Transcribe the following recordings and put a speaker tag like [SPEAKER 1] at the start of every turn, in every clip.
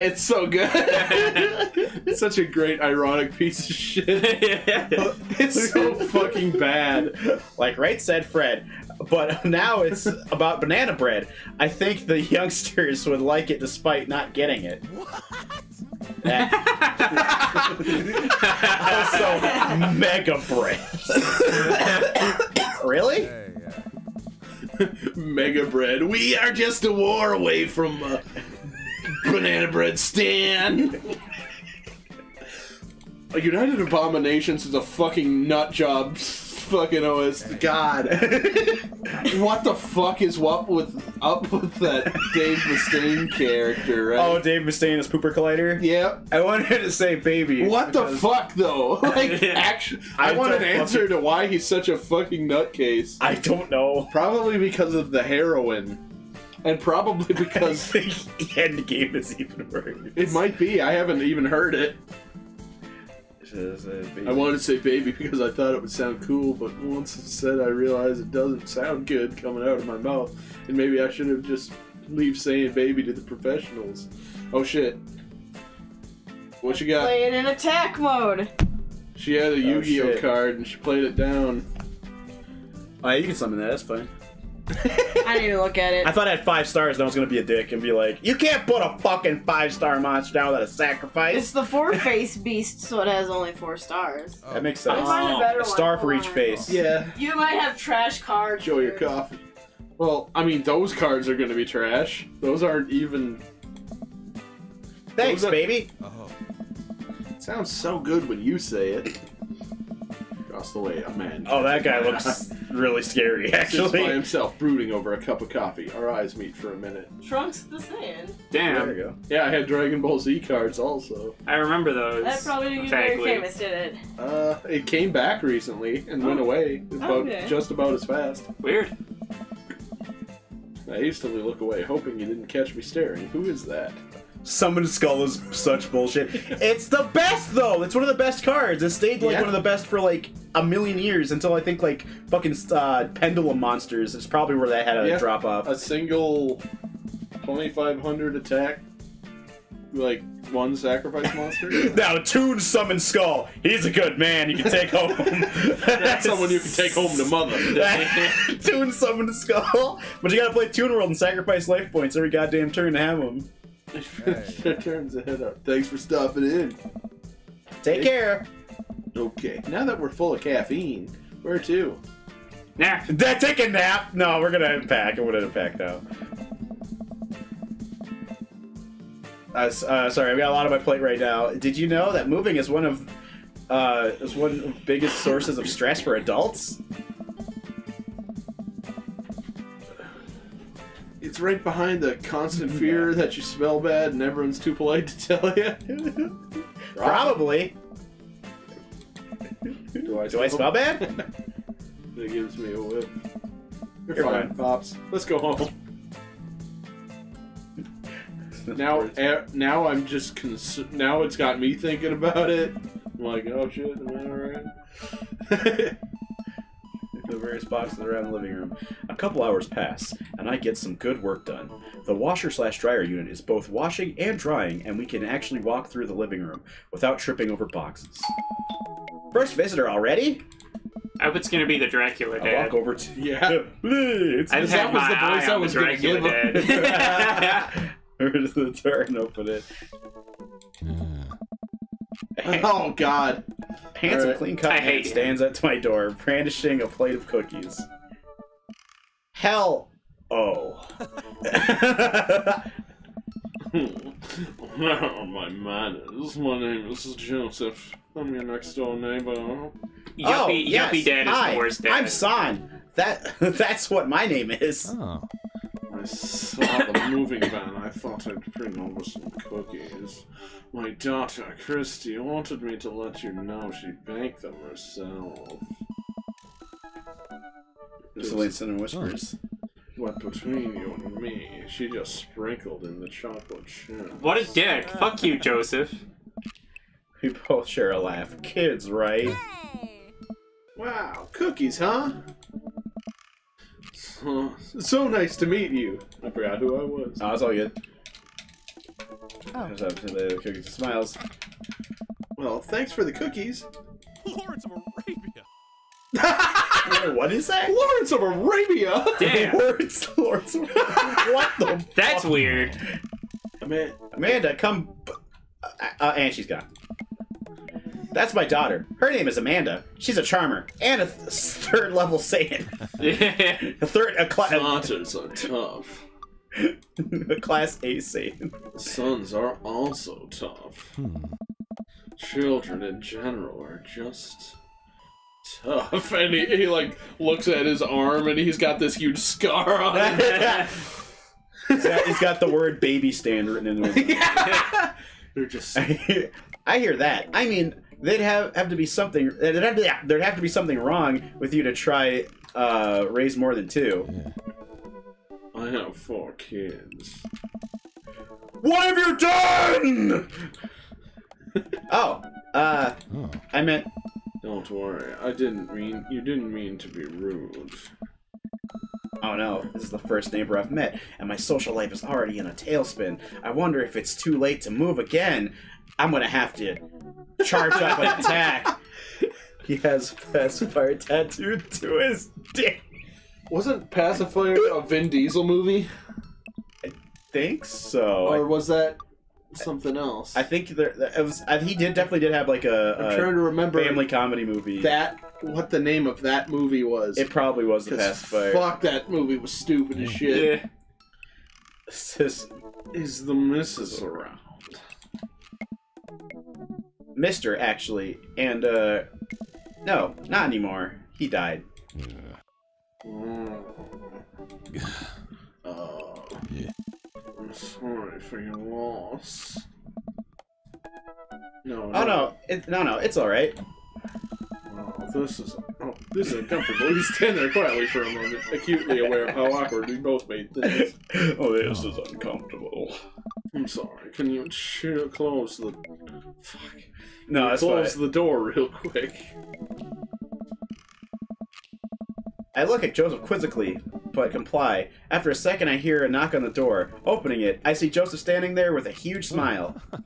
[SPEAKER 1] It's so good. it's such a great ironic piece of shit. It's so fucking bad.
[SPEAKER 2] Like right said Fred, but now it's about banana bread. I think the youngsters would like it despite not getting it. What? also, mega bread. really?
[SPEAKER 1] Mega bread. We are just a war away from uh, banana bread stand. A United Abominations is a fucking nut job. Fucking OS. God. what the fuck is up with up with that Dave Mustaine character, right?
[SPEAKER 2] Oh, Dave Mustaine is Pooper Collider?
[SPEAKER 1] Yep.
[SPEAKER 2] I wanted to say baby.
[SPEAKER 1] What the fuck though? Like actually I,
[SPEAKER 2] I
[SPEAKER 1] want an answer
[SPEAKER 2] fucking-
[SPEAKER 1] to why he's such a fucking nutcase.
[SPEAKER 2] I don't know.
[SPEAKER 1] Probably because of the heroin. And probably
[SPEAKER 2] I
[SPEAKER 1] because
[SPEAKER 2] think Endgame is even worse.
[SPEAKER 1] it might be. I haven't even heard it. Uh, I wanted to say baby because I thought it would sound cool, but once it's said, I realized it doesn't sound good coming out of my mouth. And maybe I should have just leave saying baby to the professionals. Oh shit. What you got?
[SPEAKER 3] Play it in attack mode.
[SPEAKER 1] She had a oh, Yu-Gi-Oh
[SPEAKER 2] Oh, shit.
[SPEAKER 1] card and she played it down.
[SPEAKER 2] Oh, you can summon that. That's fine.
[SPEAKER 3] I didn't even look at it.
[SPEAKER 2] I thought I had five stars, and I was gonna be a dick and be like, "You can't put a fucking five star monster down without a sacrifice."
[SPEAKER 3] It's the four face beast, so it has only four stars. Oh.
[SPEAKER 2] That makes
[SPEAKER 3] I
[SPEAKER 2] sense.
[SPEAKER 3] find a oh. better
[SPEAKER 2] A
[SPEAKER 3] one.
[SPEAKER 2] star for each face.
[SPEAKER 1] Yeah.
[SPEAKER 3] You might have trash cards.
[SPEAKER 1] Show your coffee. Well, I mean, those cards are going to be trash. Those aren't even.
[SPEAKER 2] Thanks,
[SPEAKER 1] are-
[SPEAKER 2] baby. Oh.
[SPEAKER 1] Sounds so good when you say it. Across the way, a man.
[SPEAKER 2] Oh, that guy looks really scary.
[SPEAKER 1] sits by
[SPEAKER 2] Actually.
[SPEAKER 1] himself, brooding over a cup of coffee. Our eyes meet for a minute.
[SPEAKER 3] Trunks the Sand.
[SPEAKER 2] There
[SPEAKER 4] Damn,
[SPEAKER 2] go.
[SPEAKER 1] Yeah, I had Dragon Ball Z cards also.
[SPEAKER 4] I remember those.
[SPEAKER 3] That probably didn't get very
[SPEAKER 4] vaguely.
[SPEAKER 3] famous, did it?
[SPEAKER 1] Uh, it came back recently and went
[SPEAKER 3] Oh.
[SPEAKER 1] away. It's about
[SPEAKER 3] Okay.
[SPEAKER 1] just about as fast.
[SPEAKER 4] Weird.
[SPEAKER 1] I hastily look away, hoping you didn't catch me staring. Who is that?
[SPEAKER 2] Summon Skull is such bullshit. It's the best though. It's one of the best cards. It stayed like
[SPEAKER 1] Yeah.
[SPEAKER 2] one of the best for like a million years until I think like fucking uh, Pendulum Monsters. It's probably where they had a
[SPEAKER 1] Yeah.
[SPEAKER 2] drop off.
[SPEAKER 1] A single 2500 attack, like one sacrifice monster?
[SPEAKER 2] Now, Toon summon Skull. He's a good man. You can take home.
[SPEAKER 1] That's someone you can take home to mother.
[SPEAKER 2] Toon summon Skull, but you gotta play Toon World and sacrifice life points every goddamn turn to have him.
[SPEAKER 1] Turns the head up. Thanks for stopping in.
[SPEAKER 2] Take care.
[SPEAKER 1] Okay, now that we're full of caffeine, where to?
[SPEAKER 4] Nah.
[SPEAKER 2] Dad, take a nap. No, we're gonna unpack. I would unpack now. Uh, uh, sorry, I've got a lot on my plate right now. Did you know that moving is one of uh, is one of the biggest sources of stress for adults?
[SPEAKER 1] It's right behind the constant fear that you smell bad and everyone's too polite to tell you.
[SPEAKER 2] Probably.
[SPEAKER 1] Do I
[SPEAKER 2] Do I smell bad?
[SPEAKER 1] It gives me a whip. You're,
[SPEAKER 2] You're
[SPEAKER 1] fine,
[SPEAKER 2] fine.
[SPEAKER 1] pops. Let's go home. Now, eh, now I'm just cons- now it's got me thinking about it. I'm like, oh shit, am I alright?
[SPEAKER 2] the various boxes around the living room. A couple hours pass, and I get some good work done. The washer slash dryer unit is both washing and drying, and we can actually walk through the living room without tripping over boxes. First visitor already?
[SPEAKER 4] I hope it's gonna be the Dracula
[SPEAKER 2] I
[SPEAKER 4] dad.
[SPEAKER 2] walk over to
[SPEAKER 1] yeah.
[SPEAKER 2] It's
[SPEAKER 4] I've
[SPEAKER 1] that was
[SPEAKER 4] my
[SPEAKER 1] the voice I
[SPEAKER 4] on
[SPEAKER 1] was
[SPEAKER 4] the
[SPEAKER 1] gonna
[SPEAKER 4] Dracula
[SPEAKER 1] give him.
[SPEAKER 4] dad.
[SPEAKER 2] over to the door and open it.
[SPEAKER 1] Oh god.
[SPEAKER 2] Handsome,
[SPEAKER 1] Alright.
[SPEAKER 2] clean cut
[SPEAKER 4] I
[SPEAKER 2] man
[SPEAKER 4] hate him.
[SPEAKER 2] stands at my door, brandishing a plate of cookies. Hell, oh.
[SPEAKER 1] Oh, my manners. My name is Joseph. I'm your next door neighbor.
[SPEAKER 4] Yuppie,
[SPEAKER 2] oh, yes.
[SPEAKER 4] yuppie dad is
[SPEAKER 2] Hi,
[SPEAKER 4] the worst dad.
[SPEAKER 2] I'm San. That that's what my name is.
[SPEAKER 5] Oh.
[SPEAKER 1] I saw the moving van. I thought I'd bring over some cookies. My daughter, Christie, wanted me to let you know she baked them herself.
[SPEAKER 2] Just Winston and whispers. Oh.
[SPEAKER 1] What between you and me, she just sprinkled in the chocolate chip.
[SPEAKER 4] What a dick. Fuck you, Joseph.
[SPEAKER 2] We both share a laugh. Kids, right?
[SPEAKER 1] Wow, cookies, huh? So, so nice to meet you. I forgot who I was.
[SPEAKER 2] Oh, it's all good.
[SPEAKER 5] Oh.
[SPEAKER 2] Goes up to the cookies and smiles.
[SPEAKER 1] Well, thanks for the cookies.
[SPEAKER 6] Lawrence of Arabia.
[SPEAKER 2] what is that?
[SPEAKER 1] Lawrence of Arabia.
[SPEAKER 4] Damn.
[SPEAKER 2] Lawrence, Lawrence. what the?
[SPEAKER 4] That's weird.
[SPEAKER 1] I
[SPEAKER 2] Amanda, come. Uh, uh, and she's gone. That's my daughter. Her name is Amanda. She's a charmer and a th- third level Saiyan. A third, a, cla-
[SPEAKER 1] daughters are tough.
[SPEAKER 2] a class A Saiyan.
[SPEAKER 1] Sons are also tough. Children in general are just tough. And he, he like looks at his arm and he's got this huge scar on it.
[SPEAKER 2] he's, got, he's got the word baby stand written in there.
[SPEAKER 1] They're just
[SPEAKER 2] I hear that. I mean, they'd have have to be something. There'd have to, there'd have to be something wrong with you to try uh, raise more than two.
[SPEAKER 1] I have four kids.
[SPEAKER 2] What have you done? oh, uh,
[SPEAKER 5] Oh.
[SPEAKER 2] I meant
[SPEAKER 1] Don't worry, I didn't mean you didn't mean to be rude.
[SPEAKER 2] Oh no, this is the first neighbor I've met, and my social life is already in a tailspin. I wonder if it's too late to move again. I'm gonna have to charge up an attack. He has pacifier tattooed to his dick.
[SPEAKER 1] Wasn't Pacifier a Vin Diesel movie?
[SPEAKER 2] I think so.
[SPEAKER 1] Or was that something else?
[SPEAKER 2] I think there, it was. I, he did definitely did have like
[SPEAKER 1] I'm
[SPEAKER 2] a,
[SPEAKER 1] trying to remember
[SPEAKER 2] family comedy movie.
[SPEAKER 1] that what the name of that movie was.
[SPEAKER 2] it probably was the the
[SPEAKER 1] 'Cause
[SPEAKER 2] pacifier.
[SPEAKER 1] Fuck that movie was stupid as shit.
[SPEAKER 4] Yeah.
[SPEAKER 2] It's
[SPEAKER 1] Is the missus around?
[SPEAKER 2] Mister actually, and uh, no, not anymore. He died.
[SPEAKER 1] Mm. I'm sorry for your loss. No,
[SPEAKER 2] Oh no, it, no, no, it's all right.
[SPEAKER 1] Oh, this is oh, this is uncomfortable. You stand there quietly for a moment, acutely aware of how awkward we both made things.
[SPEAKER 2] oh, this is uncomfortable.
[SPEAKER 1] I'm sorry. Can you ch- close the fuck?
[SPEAKER 2] No, that's
[SPEAKER 1] close the door real quick.
[SPEAKER 2] I look at Joseph quizzically, but comply. After a second, I hear a knock on the door. Opening it, I see Joseph standing there with a huge smile.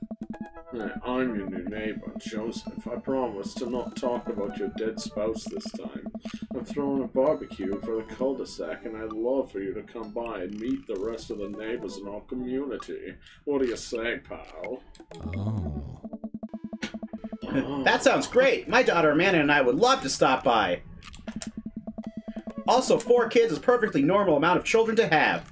[SPEAKER 1] Hey, I'm your new neighbor, Joseph. I promise to not talk about your dead spouse this time. I'm throwing a barbecue for the cul-de-sac, and I'd love for you to come by and meet the rest of the neighbors in our community. What do you say, pal?
[SPEAKER 5] Oh.
[SPEAKER 1] Oh.
[SPEAKER 2] That sounds great. My daughter Amanda and I would love to stop by. Also, four kids is perfectly normal amount of children to have.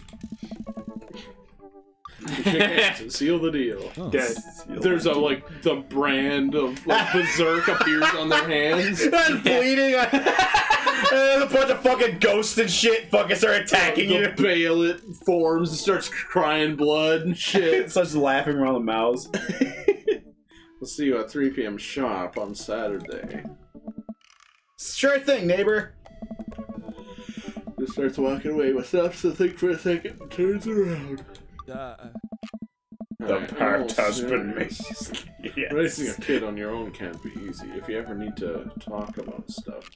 [SPEAKER 1] Shake seal the deal.
[SPEAKER 5] oh.
[SPEAKER 4] Good.
[SPEAKER 1] There's a like the brand of like berserk appears on their hands.
[SPEAKER 2] I'm bleeding. There's a bunch of fucking ghosts and shit fucking start attacking
[SPEAKER 1] the
[SPEAKER 2] you.
[SPEAKER 1] Bayonet forms and starts crying blood and shit.
[SPEAKER 2] Starts laughing around the mouths.
[SPEAKER 1] we'll see you at 3 p.m. sharp on Saturday.
[SPEAKER 2] Sure thing, neighbor.
[SPEAKER 1] Just starts walking away, but stops to think for a second and turns around.
[SPEAKER 6] Uh,
[SPEAKER 2] The
[SPEAKER 1] Alright,
[SPEAKER 2] pact
[SPEAKER 1] all
[SPEAKER 2] has been made.
[SPEAKER 1] serious.
[SPEAKER 2] Yes.
[SPEAKER 1] Raising a kid on your own can't be easy. If you ever need to talk about stuff,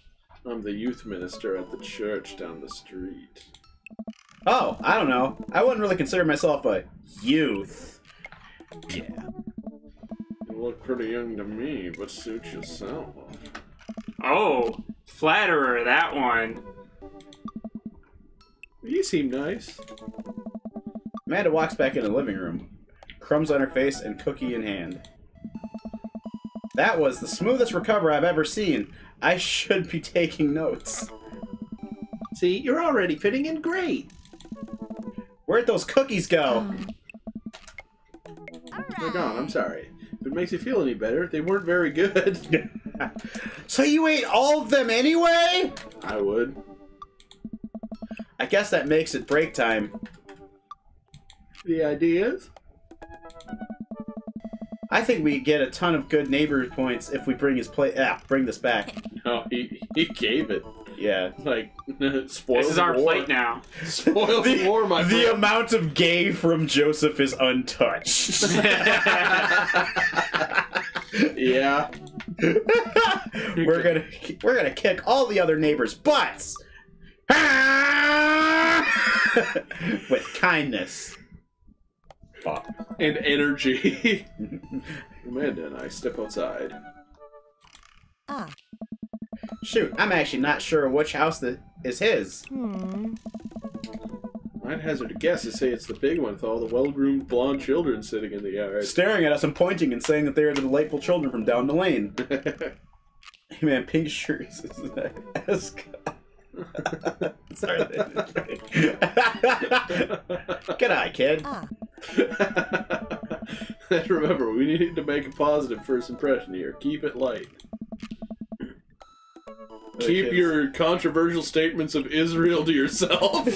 [SPEAKER 1] I'm the youth minister at the church down the street.
[SPEAKER 2] Oh, I don't know. I wouldn't really consider myself a youth.
[SPEAKER 5] Yeah.
[SPEAKER 1] You look pretty young to me, but suit yourself.
[SPEAKER 4] Oh, flatterer, that one.
[SPEAKER 1] You seem nice.
[SPEAKER 2] Amanda walks back into the living room, crumbs on her face and cookie in hand. That was the smoothest recover I've ever seen. I should be taking notes.
[SPEAKER 1] See, you're already fitting in great.
[SPEAKER 2] Where'd those cookies go?
[SPEAKER 1] Um, They're gone. I'm sorry. If it makes you feel any better, they weren't very good.
[SPEAKER 2] so you ate all of them anyway?
[SPEAKER 1] I would.
[SPEAKER 2] I guess that makes it break time.
[SPEAKER 1] The ideas?
[SPEAKER 2] I think we get a ton of good neighbor points if we bring his plate. Ah, bring this back.
[SPEAKER 1] No, he he gave it.
[SPEAKER 2] Yeah.
[SPEAKER 1] Like spoil
[SPEAKER 4] This is our
[SPEAKER 1] war.
[SPEAKER 4] plate now.
[SPEAKER 1] Spoil the, war, my
[SPEAKER 2] the
[SPEAKER 1] friend.
[SPEAKER 2] amount of gay from Joseph is untouched.
[SPEAKER 1] yeah.
[SPEAKER 2] we're gonna we're gonna kick all the other neighbors' butts with kindness. Pop.
[SPEAKER 1] and energy. Amanda and I step outside.
[SPEAKER 5] Ah.
[SPEAKER 2] Shoot, I'm actually not sure which house that is his.
[SPEAKER 5] Hmm.
[SPEAKER 1] I'd hazard a guess to say it's the big one with all the well-groomed blonde children sitting in the yard.
[SPEAKER 2] Staring at us and pointing and saying that they are the delightful children from down the lane. Hey man, pink shirts is an ascot. Sorry. Good eye, kid.
[SPEAKER 5] Ah.
[SPEAKER 1] and remember, we need to make a positive first impression here. Keep it light. Keep
[SPEAKER 2] kids.
[SPEAKER 1] your controversial statements of Israel to yourself.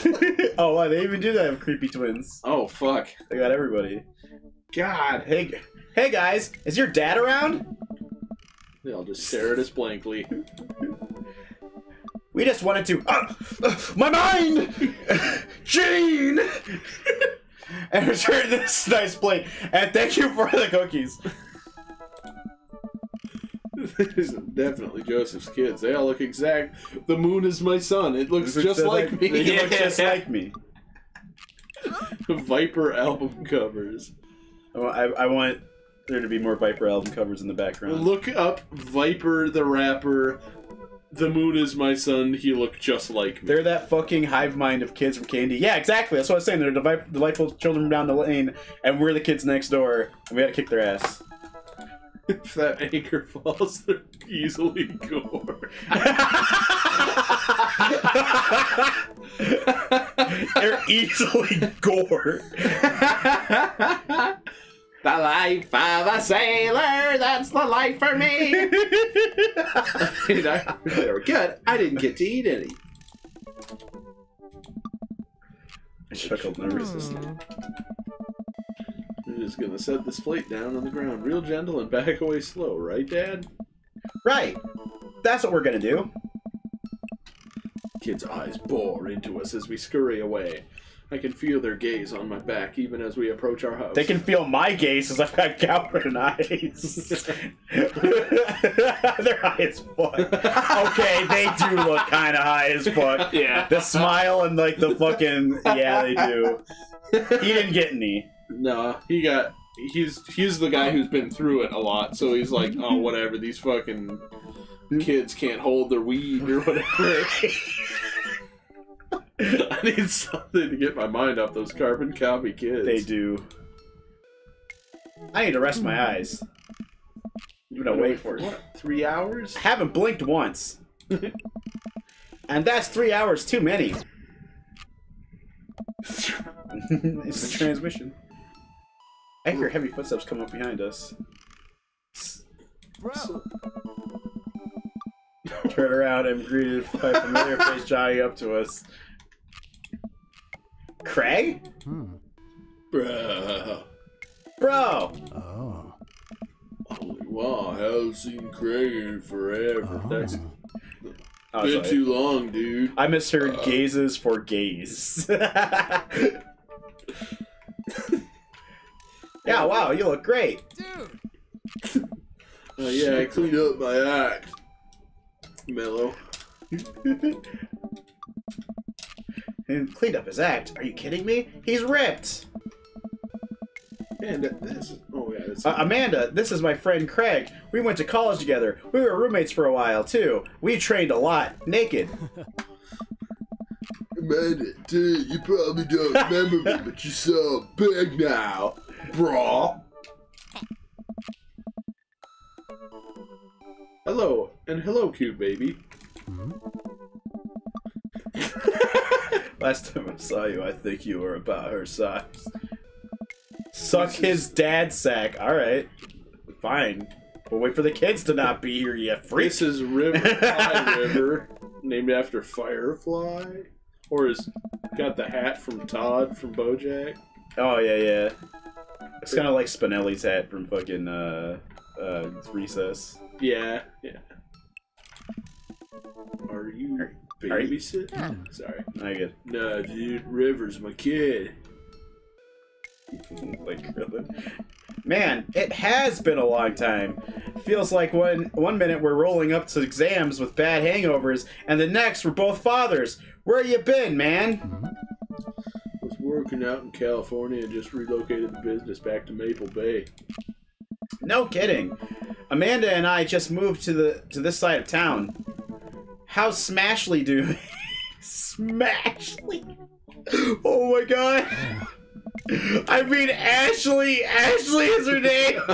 [SPEAKER 2] oh, wow, they even do that with creepy twins.
[SPEAKER 1] oh fuck!
[SPEAKER 2] They got everybody.
[SPEAKER 1] God,
[SPEAKER 2] Hey, hey guys, is your dad around?
[SPEAKER 1] they all just stare at us blankly.
[SPEAKER 2] We just wanted to. Uh, uh, my mind, Gene, and return this nice plate. And thank you for the cookies.
[SPEAKER 1] These are definitely Joseph's kids. They all look exact. The moon is my son. It looks just like
[SPEAKER 2] They
[SPEAKER 1] me.
[SPEAKER 2] look just like me.
[SPEAKER 1] Viper album covers.
[SPEAKER 2] I, wa- I, I want there to be more Viper album covers in the background.
[SPEAKER 1] Look up Viper the rapper. The moon is my son. He looked just like me.
[SPEAKER 2] They're that fucking hive mind of kids from KND. Yeah, exactly. That's what I was saying. They're devi- delightful children down the lane, and we're the kids next door, and we gotta kick their ass.
[SPEAKER 1] If that anchor falls, they're easily gored.
[SPEAKER 2] They're easily gored.
[SPEAKER 1] The life of a sailor, that's the life for me. And I- they were good. I didn't get to eat any.
[SPEAKER 2] I chuckled nervously.
[SPEAKER 1] We're just gonna set this plate down on the ground real gentle and back away slow, right, Dad?
[SPEAKER 2] Right. That's what we're gonna do.
[SPEAKER 1] Kids' eyes bore into us as we scurry away. I can feel their gaze on my back even as we approach our house.
[SPEAKER 2] They can feel my gaze as I've got Galvin eyes. They're high as fuck. Okay, they do look kind of high as fuck.
[SPEAKER 4] Yeah.
[SPEAKER 2] The smile and like the fucking yeah, they do. He didn't get any.
[SPEAKER 1] No, he got. He's he's the guy who's been through it a lot, so he's like, oh whatever. These fucking kids can't hold their weed or whatever. I need something to get my mind off those carbon copy kids.
[SPEAKER 2] They do. I need to rest my eyes. You know, wait for.
[SPEAKER 1] What? Three hours?
[SPEAKER 2] Haven't blinked once. and that's three hours too many. it's the transmission. I hear heavy footsteps come up behind us.
[SPEAKER 5] Bro.
[SPEAKER 2] Turn around and greeted by a familiar face jogging up to us. Craig?
[SPEAKER 5] Hmm.
[SPEAKER 1] Bruh.
[SPEAKER 2] Bro!
[SPEAKER 5] Oh.
[SPEAKER 1] Holy wow, I haven't seen Craig in forever. That's
[SPEAKER 5] Oh.
[SPEAKER 2] Oh,
[SPEAKER 1] been
[SPEAKER 2] sorry.
[SPEAKER 1] too long, dude.
[SPEAKER 2] I misheard
[SPEAKER 1] Uh.
[SPEAKER 2] gazes for gaze. yeah, wow, you look great.
[SPEAKER 5] Dude.
[SPEAKER 1] Oh yeah, I cleaned up my act. Mellow.
[SPEAKER 2] And cleaned up his act. Are you kidding me? He's ripped.
[SPEAKER 1] And this. Oh yeah, it's
[SPEAKER 2] Uh, Amanda, this is my friend Craig. We went to college together. We were roommates for a while too. We trained a lot, naked.
[SPEAKER 1] Amanda, dude, you probably don't remember me, but you're so big now, brah. Hello, and hello, cute baby.
[SPEAKER 5] Hmm?
[SPEAKER 2] Last time I saw you, I think you were about her size. Suck his dad sack. All right, fine. We'll wait for the kids to not be here, yet. freak.
[SPEAKER 1] This is River Fly River, named after Firefly, or is got the hat from Todd from BoJack.
[SPEAKER 2] Oh yeah, yeah. It's kind of like Spinelli's hat from fucking uh, uh, Recess.
[SPEAKER 1] Yeah, yeah. Are you
[SPEAKER 2] Are- are you-
[SPEAKER 1] babysitting? Sorry.
[SPEAKER 2] I get
[SPEAKER 1] No, dude, River's my kid.
[SPEAKER 2] like really. Man, it has been a long time. Feels like one one minute we're rolling up to exams with bad hangovers, and the next we're both fathers. Where you been, man?
[SPEAKER 5] Hmm?
[SPEAKER 1] Was working out in California and just relocated the business back to Maple Bay.
[SPEAKER 2] No kidding. Amanda and I just moved to the to this side of town. How's Smashly doing? Smashly. Oh my god. I mean Ashley. Ashley is her name.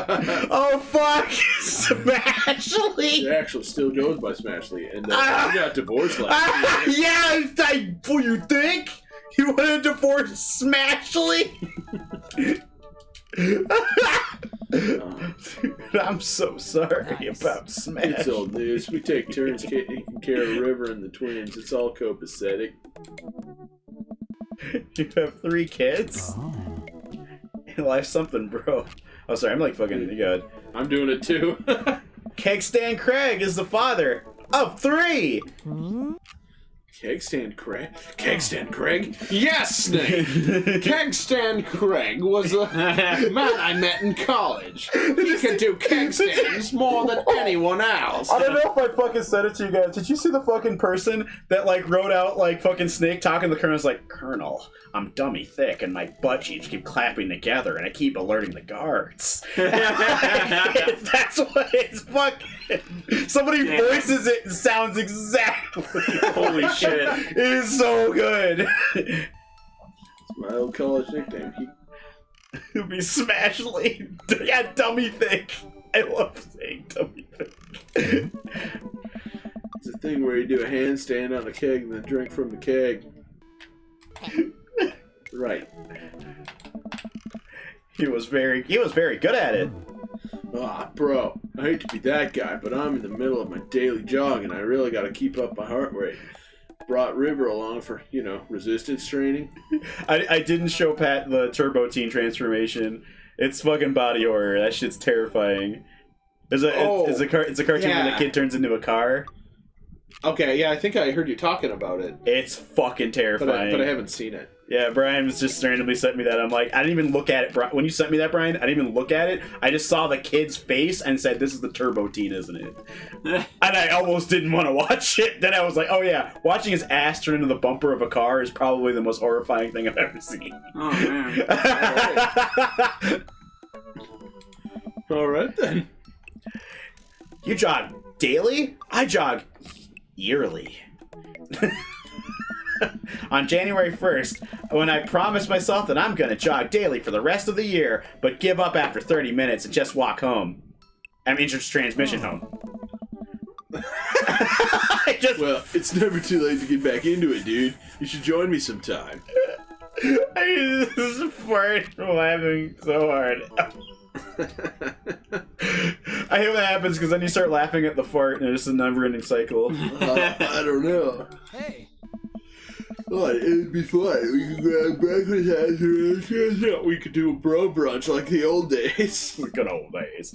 [SPEAKER 2] Oh fuck. Smashly.
[SPEAKER 1] It actually still goes by Smashly, and uh, they got divorced last
[SPEAKER 2] Ah,
[SPEAKER 1] year.
[SPEAKER 2] yeah, I, what you think? You want to divorce Smashly? I'm so sorry about Smash.
[SPEAKER 1] It's old news. We take turns taking care of River and the twins. It's all copacetic.
[SPEAKER 2] You have three kids?
[SPEAKER 5] Oh.
[SPEAKER 2] Life's something, bro. Oh, sorry, I'm like fucking good.
[SPEAKER 1] I'm doing it too.
[SPEAKER 2] Keg Stan Craig is the father of three. Hmm?
[SPEAKER 1] Keg stand Craig. Keg stand Craig. Yes, Snake. Keg stand Craig was a man I met in college. He could do keg stands more than anyone else.
[SPEAKER 2] I don't know if I fucking said it to you guys. Did you see the fucking person that like wrote out like fucking Snake talking to the Colonel's like, Colonel, I'm dummy thick and my butt cheeks keep clapping together and I keep alerting the guards. That's what it's fucking. Somebody
[SPEAKER 4] Yeah.
[SPEAKER 2] voices it and sounds exactly.
[SPEAKER 4] Holy shit.
[SPEAKER 2] It is so good.
[SPEAKER 1] It's my old college nickname. He,
[SPEAKER 2] It'd be Smashly. Yeah, dummy thick. I love saying dummy thick.
[SPEAKER 1] it's a thing where you do a handstand on a keg and then drink from the keg. Right.
[SPEAKER 2] He was very he was very good at it.
[SPEAKER 1] Ah, bro, I hate to be that guy, but I'm in the middle of my daily jog and I really gotta keep up my heart rate. Brought River along for, you know, resistance training.
[SPEAKER 2] I, I didn't show Pat the Turbo Teen transformation. It's fucking body horror. That shit's terrifying. There's a
[SPEAKER 1] Oh,
[SPEAKER 2] it's, it's a oh, car, it's a cartoon where
[SPEAKER 1] yeah.
[SPEAKER 2] the kid turns into a car.
[SPEAKER 1] Okay, yeah, I think I heard you talking about it,
[SPEAKER 2] It's fucking
[SPEAKER 1] but
[SPEAKER 2] terrifying.
[SPEAKER 1] I, but I haven't seen it.
[SPEAKER 2] Yeah, Brian was just randomly sent me that. I'm like, I didn't even look at it. When you sent me that, Brian, I didn't even look at it. I just saw the kid's face and said, "This is the Turbo Teen, isn't it?" and I almost didn't want to watch it. Then I was like, "Oh yeah, watching his ass turn into the bumper of a car is probably the most horrifying thing I've ever seen."
[SPEAKER 4] Oh man.
[SPEAKER 1] All right then.
[SPEAKER 2] you jog daily? I jog yearly. On January 1st, when I promised myself that I'm gonna jog daily for the rest of the year, but give up after 30 minutes and just walk home. I mean, just transmission home. I just,
[SPEAKER 1] Well, it's never too late to get back into it, dude. You should join me sometime.
[SPEAKER 2] I just fart from laughing so hard. I hate when that happens because then you start laughing at the fart and it's a never-ending cycle.
[SPEAKER 1] Uh, I don't know.
[SPEAKER 5] Hey.
[SPEAKER 1] What? It'd be fun. We could grab breakfast after. We could do a bro brunch like the old days.
[SPEAKER 2] Good old days.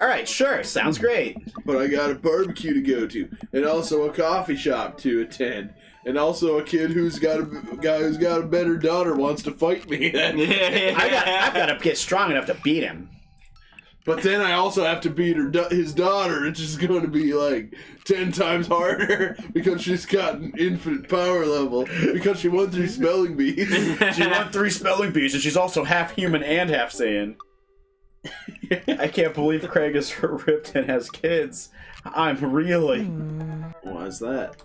[SPEAKER 2] All right, sure, sounds great.
[SPEAKER 1] But I got a barbecue to go to, and also a coffee shop to attend, and also a kid who's got a guy who's got a better daughter wants to fight me.
[SPEAKER 2] I got, I've got to get strong enough to beat him.
[SPEAKER 1] But then I also have to beat her, his daughter, which is going to be like ten times harder because she's got an infinite power level because she won three spelling bees.
[SPEAKER 2] She won three spelling bees, and she's also half human and half Saiyan. I can't believe Craig is ripped and has kids. I'm really. Hmm.
[SPEAKER 1] Why is that?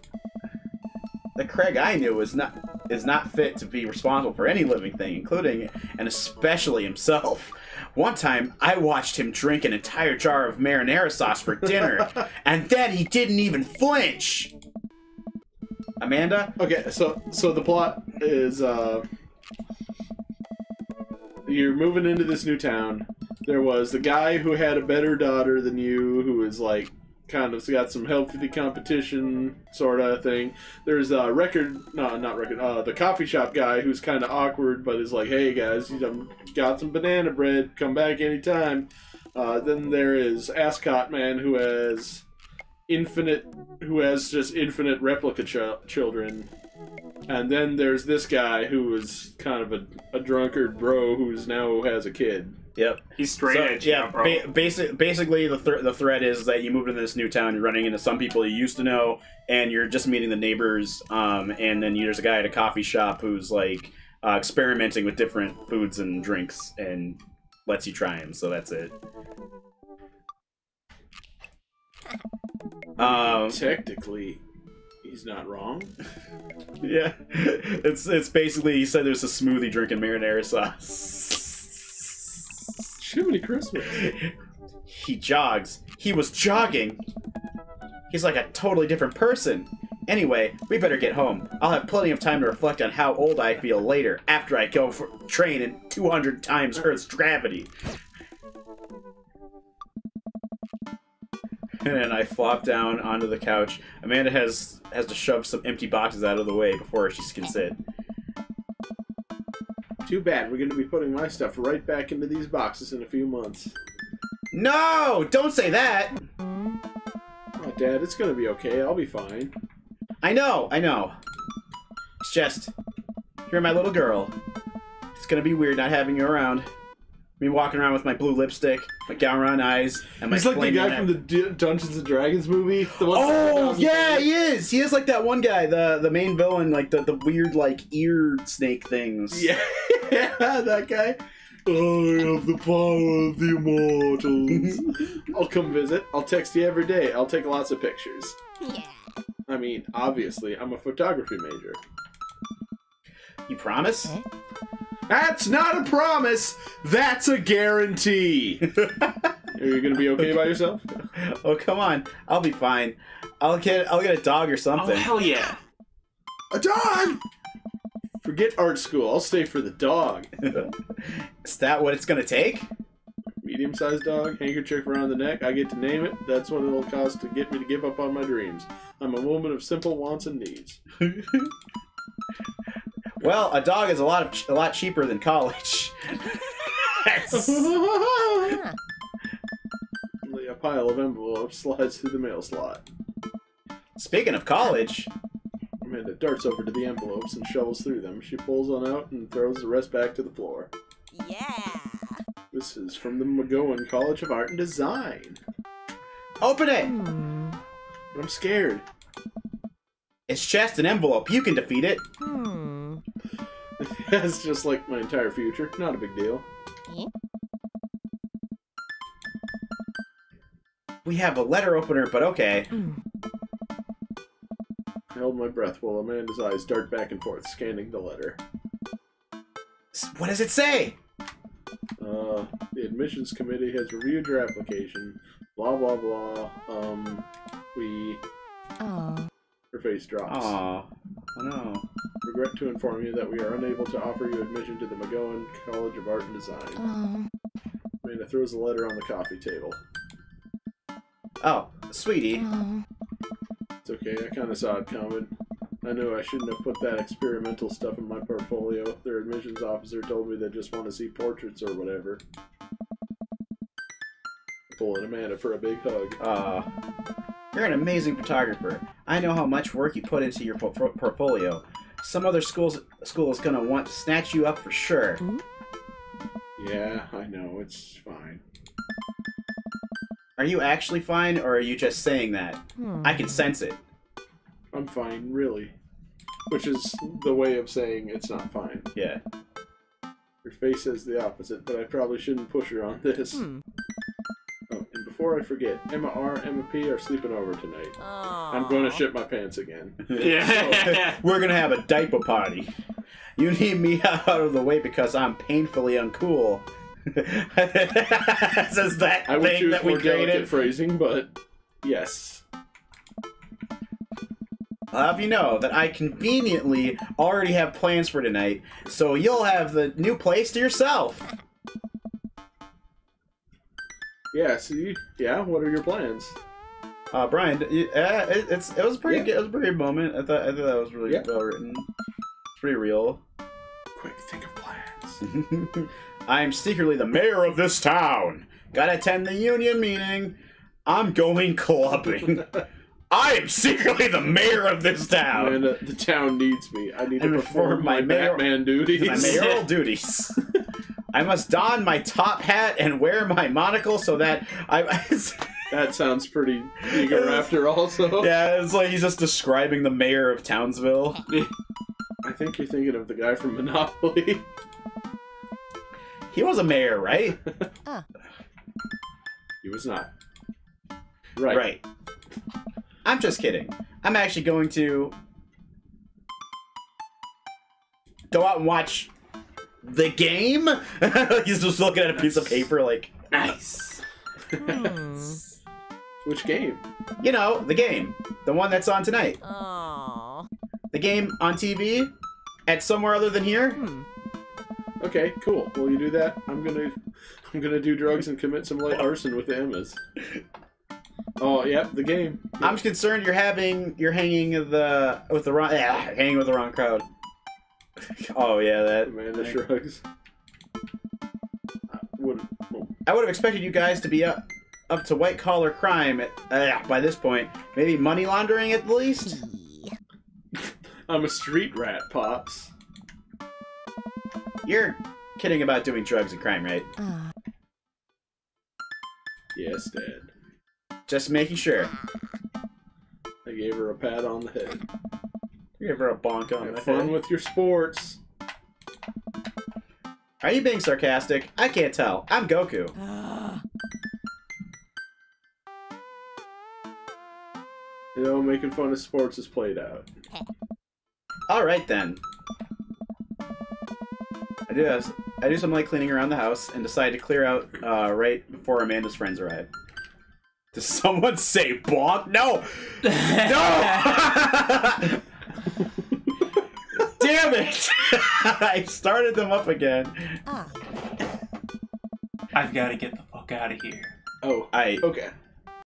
[SPEAKER 2] The Craig I knew is not is not fit to be responsible for any living thing, including and especially himself. One time, I watched him drink an entire jar of marinara sauce for dinner, and then he didn't even flinch. Amanda,
[SPEAKER 1] Okay, so so the plot is uh you're moving into this new town. There was the guy who had a better daughter than you, who was like kind of got some healthy competition sort of thing. There's a record, no, not record, uh, the coffee shop guy who's kind of awkward, but is like, hey guys, you got some banana bread, come back anytime. Uh, then there is Ascot Man who has infinite, who has just infinite replica ch- children. And then there's this guy who is kind of a, a drunkard bro who's now has a kid.
[SPEAKER 2] Yep.
[SPEAKER 4] He's straight
[SPEAKER 2] So,
[SPEAKER 4] edge,
[SPEAKER 2] yeah,
[SPEAKER 4] now, bro.
[SPEAKER 2] ba- basic, basically the th- the thread is that you move into this new town, you're running into some people you used to know, and you're just meeting the neighbors. Um, and then you, there's a guy at a coffee shop who's like, uh, experimenting with different foods and drinks and lets you try them. So that's it. Um,
[SPEAKER 1] Technically, he's not wrong.
[SPEAKER 2] yeah, it's it's basically he said there's a smoothie drinking marinara sauce.
[SPEAKER 1] Jiminy Christmas.
[SPEAKER 2] he jogs. He was jogging. He's like a totally different person. Anyway, we better get home. I'll have plenty of time to reflect on how old I feel later, after I go for train in 200 times Earth's gravity. And I flop down onto the couch. Amanda has has to shove some empty boxes out of the way before she can sit.
[SPEAKER 1] Too bad. We're going to be putting my stuff right back into these boxes in a few months.
[SPEAKER 2] No! Don't say that!
[SPEAKER 1] Oh, Dad, it's going to be okay. I'll be fine.
[SPEAKER 2] I know, I know. It's just, you're my little girl. It's gonna be weird not having you around. Me walking around with my blue lipstick, my Gowron eyes, and my
[SPEAKER 1] He's like the guy
[SPEAKER 2] neck.
[SPEAKER 1] from the D- Dungeons and Dragons movie. The one
[SPEAKER 2] Oh
[SPEAKER 1] from
[SPEAKER 2] yeah, he is. He is like that one guy, the the main villain, like the, the weird like ear snake things.
[SPEAKER 1] Yeah, that guy. I have the power of the immortals. I'll come visit. I'll text you every day. I'll take lots of pictures.
[SPEAKER 7] Yeah.
[SPEAKER 1] I mean, obviously, I'm a photography major.
[SPEAKER 2] You promise?
[SPEAKER 1] That's not a promise. That's a guarantee. Are you gonna be okay by yourself?
[SPEAKER 2] oh come on, I'll be fine. I'll get I'll get a dog or something.
[SPEAKER 4] Oh
[SPEAKER 2] something.
[SPEAKER 4] hell yeah!
[SPEAKER 1] A dog. Forget art school. I'll stay for the dog.
[SPEAKER 2] is that what it's gonna take?
[SPEAKER 1] Medium-sized dog, handkerchief around the neck. I get to name it. That's what it'll cost to get me to give up on my dreams. I'm a woman of simple wants and needs.
[SPEAKER 2] Well, a dog is a lot of a lot cheaper than college. That's-
[SPEAKER 1] a pile of envelopes slides through the mail slot.
[SPEAKER 2] Speaking of college,
[SPEAKER 1] Amanda darts over to the envelopes and shovels through them. She pulls one out and throws the rest back to the floor.
[SPEAKER 7] Yeah.
[SPEAKER 1] This is from the McGowan College of Art and Design.
[SPEAKER 2] open it.
[SPEAKER 7] Hmm.
[SPEAKER 1] I'm scared.
[SPEAKER 2] It's just an envelope. You can defeat it.
[SPEAKER 7] Hmm.
[SPEAKER 1] That's just like my entire future. Not a big deal.
[SPEAKER 2] We have a letter opener, but okay.
[SPEAKER 7] Hmm.
[SPEAKER 1] I held my breath while Amanda's eyes dart back and forth, scanning the letter.
[SPEAKER 2] S- What does it say?
[SPEAKER 1] Uh, the admissions committee has reviewed your application. Blah blah blah. Um, we.
[SPEAKER 7] Oh.
[SPEAKER 1] Her face drops.
[SPEAKER 2] Aw. Oh no.
[SPEAKER 1] Regret to inform you that we are unable to offer you admission to the McGowan College of Art and Design.
[SPEAKER 7] Oh.
[SPEAKER 1] Amanda throws the letter on the coffee table.
[SPEAKER 2] Oh, sweetie.
[SPEAKER 1] It's okay, I kinda saw it coming. I knew I shouldn't have put that experimental stuff in my portfolio. Their admissions officer told me they just want to see portraits or whatever. Pulling Amanda for a big hug.
[SPEAKER 2] Aw. You're an amazing photographer. I know how much work you put into your por- portfolio. Some other schools school is gonna want to snatch you up for sure.
[SPEAKER 1] Yeah, I know, it's fine.
[SPEAKER 2] Are you actually fine, or are you just saying that?
[SPEAKER 7] Hmm.
[SPEAKER 2] I can sense it.
[SPEAKER 1] I'm fine, really. Which is the way of saying it's not fine.
[SPEAKER 2] Yeah.
[SPEAKER 1] Her face says the opposite, but I probably shouldn't push her on this.
[SPEAKER 7] Hmm.
[SPEAKER 1] And before I forget, Emma R, Emma P are sleeping over tonight.
[SPEAKER 7] Oh.
[SPEAKER 1] I'm going to shit my pants again.
[SPEAKER 4] Yeah.
[SPEAKER 2] We're gonna have a diaper party. You need me out of the way because I'm painfully uncool. Says that
[SPEAKER 1] I would
[SPEAKER 2] thing
[SPEAKER 1] choose
[SPEAKER 2] that we
[SPEAKER 1] more delicate
[SPEAKER 2] created.
[SPEAKER 1] phrasing, but yes.
[SPEAKER 2] I'll have you know that I conveniently already have plans for tonight, so you'll have the new place to yourself.
[SPEAKER 1] Yeah, see? Yeah, what are your plans?
[SPEAKER 2] Uh, Brian, y- uh, it, it's it was a pretty
[SPEAKER 1] Yeah.
[SPEAKER 2] good, it was a pretty good moment. I thought I thought that was really
[SPEAKER 1] Yeah.
[SPEAKER 2] well written. It's pretty real.
[SPEAKER 1] Quick, think of plans.
[SPEAKER 2] I'm secretly the mayor of this town. Gotta attend the union meeting. I'm going clubbing. I am secretly the mayor of this town.
[SPEAKER 1] And uh, the town needs me. I need to perform
[SPEAKER 2] perform
[SPEAKER 1] my,
[SPEAKER 2] my mayor-
[SPEAKER 1] Batman duties.
[SPEAKER 2] my mayoral duties. I must don my top hat and wear my monocle so that I.
[SPEAKER 1] that sounds pretty Giga Raptor also.
[SPEAKER 2] yeah, it's like he's just describing the mayor of Townsville.
[SPEAKER 1] I think think you're thinking of the guy from Monopoly.
[SPEAKER 2] He was a mayor, right?
[SPEAKER 1] he was not. Right.
[SPEAKER 2] Right. I'm just kidding. I'm actually going to go out and watch the game. He's just looking at a piece of paper, like, nice.
[SPEAKER 7] Hmm.
[SPEAKER 1] Which game?
[SPEAKER 2] You know, the game, the one that's on tonight,
[SPEAKER 7] Oh.
[SPEAKER 2] the game on TV, at somewhere other than here.
[SPEAKER 7] Hmm.
[SPEAKER 1] Okay, cool. Will you do that? I'm gonna, I'm gonna do drugs and commit some light arson with the Emmas. Oh, yep, the game.
[SPEAKER 2] I'm concerned you're having you're hanging the with the wrong yeah, hanging with the wrong crowd. Oh yeah, that
[SPEAKER 1] Amanda shrugs. Uh, Would, oh,
[SPEAKER 2] I would have expected you guys to be up up to white collar crime at, uh, by this point. Maybe money laundering at the least.
[SPEAKER 1] I'm a street rat, pops.
[SPEAKER 2] You're kidding about doing drugs and crime, right?
[SPEAKER 7] Ah.
[SPEAKER 1] Yes, Dad.
[SPEAKER 2] Just making sure.
[SPEAKER 1] I gave her a pat on the head.
[SPEAKER 2] Give her a bonk on
[SPEAKER 1] Have
[SPEAKER 2] the
[SPEAKER 1] fun
[SPEAKER 2] head.
[SPEAKER 1] with your sports.
[SPEAKER 2] Are you being sarcastic? I can't tell. I'm Goku.
[SPEAKER 7] Ah.
[SPEAKER 1] You know, making fun of sports is played out.
[SPEAKER 2] All right then. I do this. I do some light cleaning around the house and decide to clear out uh, right before Amanda's friends arrive. Does someone say bonk? No! No! Damn it! I started them up again.
[SPEAKER 7] Ah.
[SPEAKER 4] I've got to get the fuck out of here.
[SPEAKER 1] Oh,
[SPEAKER 2] I
[SPEAKER 1] okay.